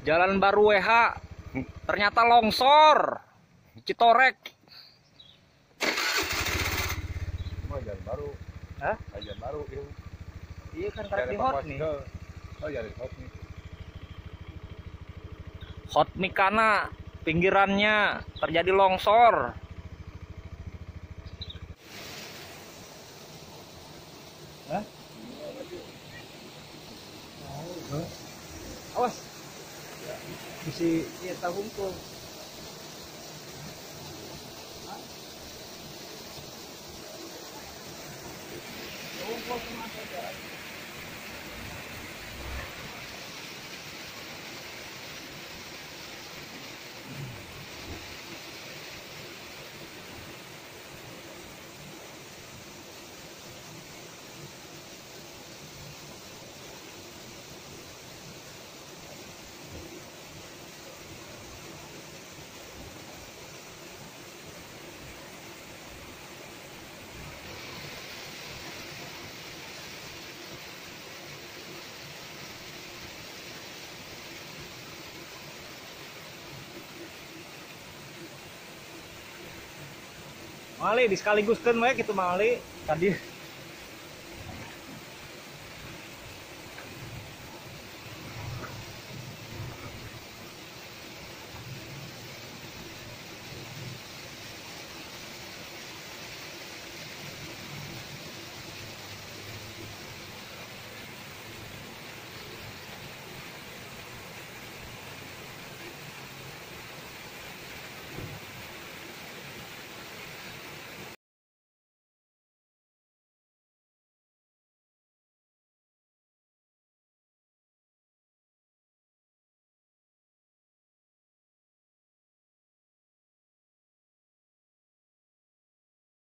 Jalan Baru WH ternyata longsor. Citorek. Mau jalan baru. Hah? Jalan baru itu. Iya kan Jalan evakuasi ke Oh, jalan hot nih. Hot mic karena pinggirannya terjadi longsor. Hah? Awas. Sí, y está junto. ¿Ah? Un poco más allá. Mali diskaliguskeun we kitu Mali. Tadi